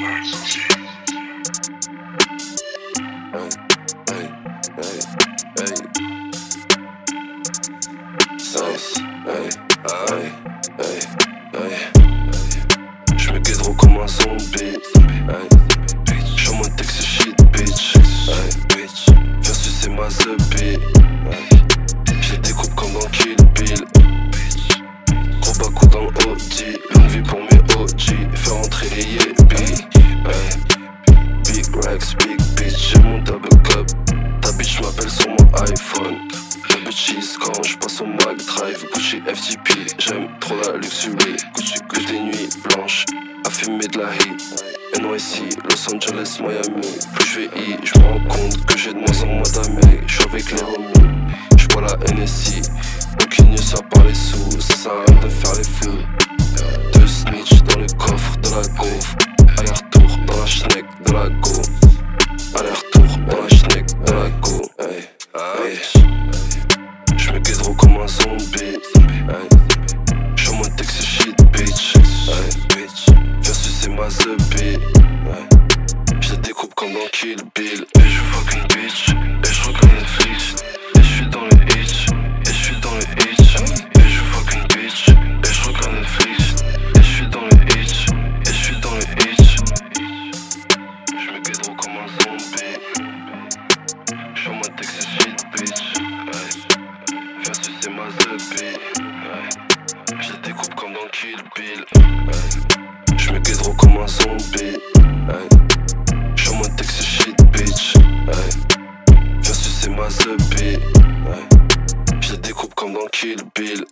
Je me trop comme un zombie. Je suis en mode texte shit, bitch. Viens sucer ma zebie. Je les découpe comme dans Kill Bill. Bitch. J'ai mon double cup. Ta bitch m'appelle sur mon iPhone. La cheese quand je passe au Mac Drive. Gucci FTP. J'aime trop la luxury. Gucci que des nuits blanches. À fumer de la heat. NYC, Los Angeles, Miami. Plus je vieillis, je me rends compte que j'ai de moins en moins d'amis. Je suis avec les homies, je la NSI. Aucune à part les sous, ça sert à rien de faire les fous. Deux snitch dans le coffre de la gaufre. Aller-retour dans la schneck de la go. Aller-retour dans la schneck de la go. Hey, Je me trop comme un zombie. Je suis en mode Texas shit, bitch. bitch. Viens sucer ma zebie. Je découpe comme dans Kill Bill. Et je fuck une bitch. bitch. Hey. Versus c'est ma zebie. Hey. Je les découpe comme dans Kill Bill. Je me guédro comme un zombie. Hey. J'suis en mode Texas shit, bitch. Hey. Versus c'est ma zebie. Hey. Je les découpe comme dans Kill Bill.